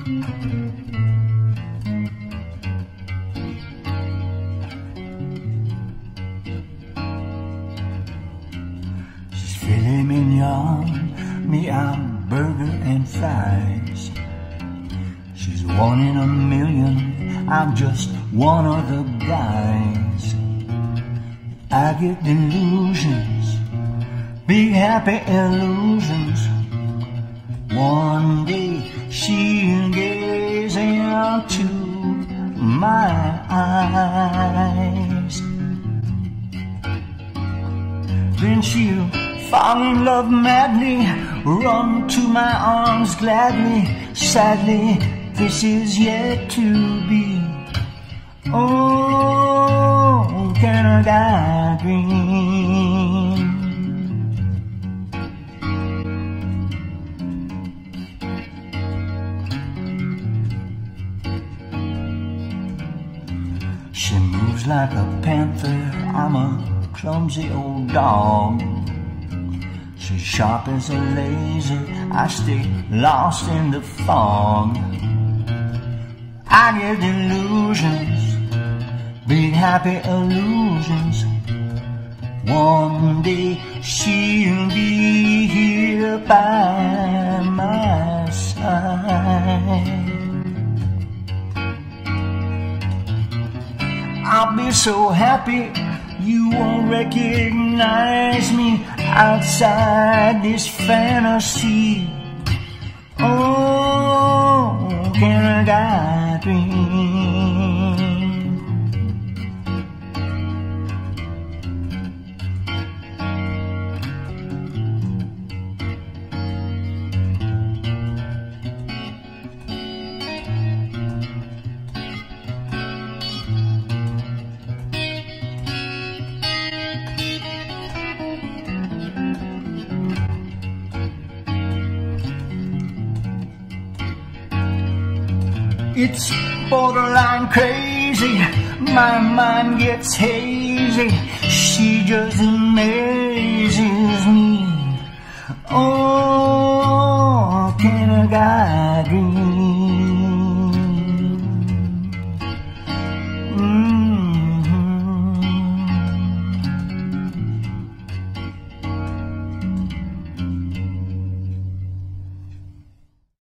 She's filet mignon, me out burger and fries. She's one in a million, I'm just one of the guys. I get delusions, big happy illusions. One my eyes. Then she'll fall in love madly, run to my arms gladly. Sadly, this is yet to be. Oh, can a guy dream? She moves like a panther, I'm a clumsy old dog. She's sharp as a laser, I stay lost in the fog. I get delusions, big happy illusions. One day she'll be here by I'll be so happy you won't recognize me outside this fantasy. Oh, can guy dream? It's borderline crazy. My mind gets hazy. She just amazes me. Oh, can a guy dream?